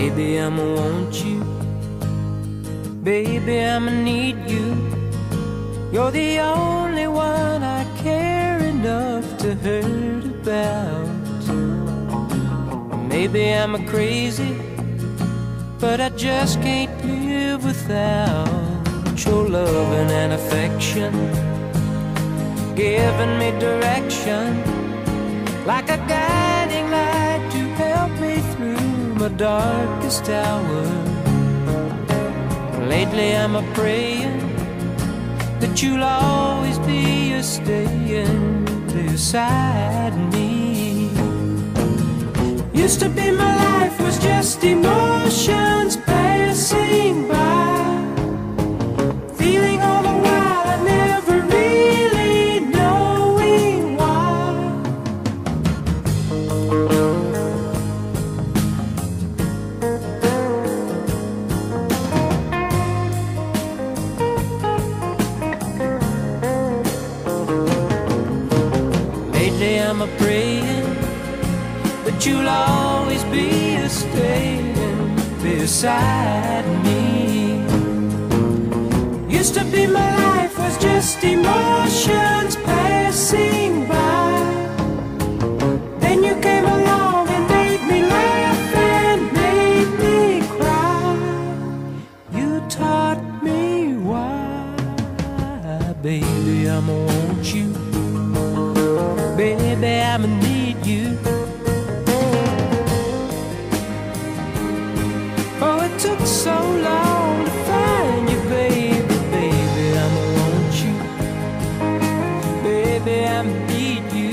Baby, I'ma want you. Baby, I'ma need you. You're the only one I care enough to hurt about. Maybe I'm a crazy, but I just can't live without your loving and affection, giving me direction like a guiding light my darkest hour. Lately I'm a praying that you'll always be a staying beside me. Used to be my life was just emotions I'm a praying that you'll always be a staying beside me. Used to be my life was just emotions passing by. Then you came along and made me laugh and made me cry. You taught me why, baby, I'ma want you. Baby, I'ma need you. Oh, it took so long to find you, baby. Baby, I'ma want you. Baby, I'ma need you.